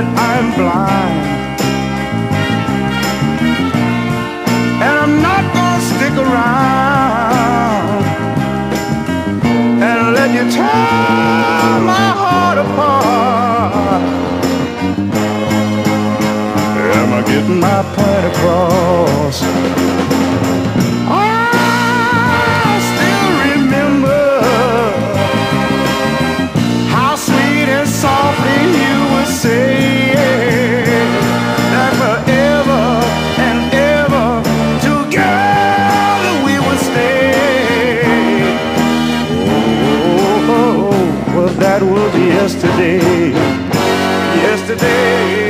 that I'm blind. And I'm not gonna stick around and let you tear my heart apart. Am I getting my point across? that be yesterday. Yesterday.